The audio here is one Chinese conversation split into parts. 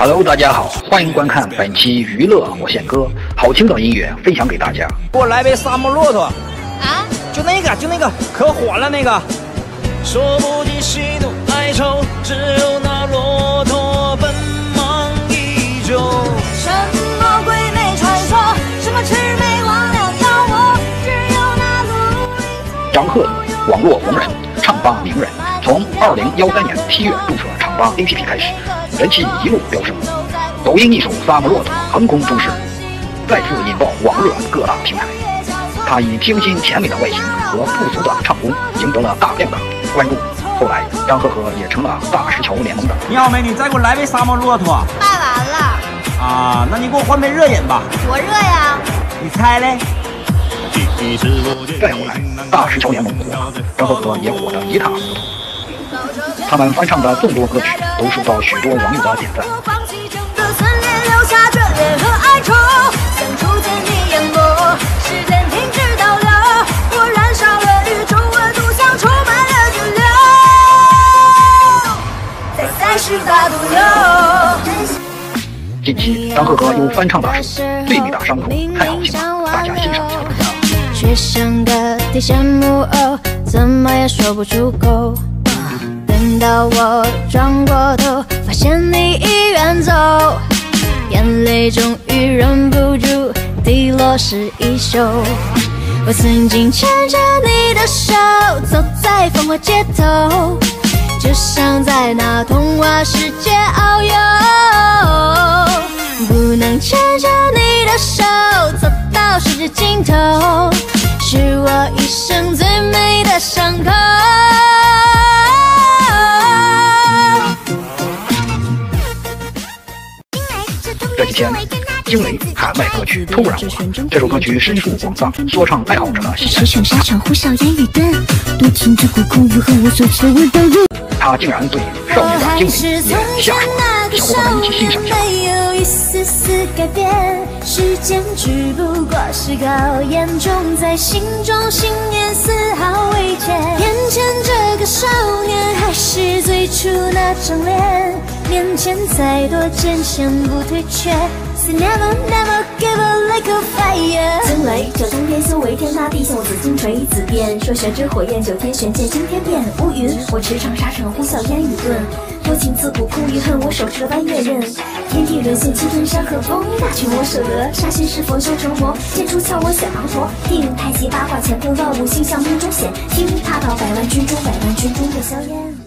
Hello，大家好，欢迎观看本期娱乐我献歌，好听的音乐分享给大家。给我来杯沙漠骆驼，啊，就那个，就那个可火了那个。说不尽喜怒哀愁，只有那骆驼奔忙依旧。什么鬼魅传说，什么魑魅魍魉妖魔，只有那鹿里张赫，网络红人，唱吧名人，从二零幺三年七月注册唱吧 APP 开始，人气一路飙升。抖音一首《沙漠骆驼》横空出世，再次引爆网络各大平台。他以清新甜美的外形和不俗的唱功，赢得了大量的关注。后来，张赫赫也成了大石桥联盟的你好，美女，再给我来杯沙漠骆驼卖完了，啊！那你给我换杯热饮吧。多热呀！你猜嘞？再后来，大石桥联盟火了，张赫赫也火得一塌糊涂。他们翻唱的众多歌曲都受到许多网友的点赞。我放弃整个森林，留下眷恋和哀愁，想初见你眼眸，时间停止倒流，我燃烧了宇宙温度，像充满了激流，在赛事大毒瘤。近期，张赫哥又翻唱大首《最美的伤口》，太好听了，大家欣赏一下。等到我转过头，发现你已远走，眼泪终于忍不住滴落湿衣袖。我曾经牵着你的手，走在繁华街头，就像在那童话世界遨游。不能牵着你的手，走到世界尽头，是我一生最美的伤口。这几天，惊雷喊麦歌曲突然火，这首歌曲深受广大说唱爱好者的喜爱。他竟然对少女的经历也下手了，小伙伴们一起欣赏一下。一丝丝改变，时间只不过是考验中，在心中信念丝毫未减。眼前这个少年还是最初那张脸，面前再多艰险不退却。Say never never give up like a fire。惊雷，这通天修为天塌地，陷我紫金锤紫鞭，说玄之火焰，九天玄剑惊天变。乌云，我驰骋沙场呼啸烟雨顿，多情自古空余恨，我手持了弯月刃。天地沦陷，七吞山河崩，大权我舍得，杀心是佛修成魔？剑出鞘，我血滂沱。定太极八卦，乾坤万物，星象命中显。听踏到百万军中，百万军中的硝烟。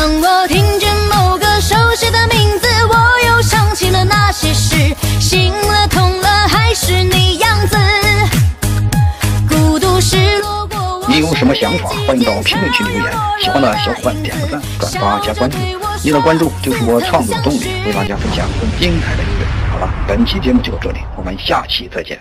当我听见某个熟悉的名字，我又想起了那些事，醒了痛了还是你样子，孤独失落过我。你有什么想法？欢迎到评论区留言。喜欢的小伙伴点个赞、转发加关注，你的关注就是我创作的动力，为大家分享更精彩的音乐。好了，本期节目就到这里，我们下期再见。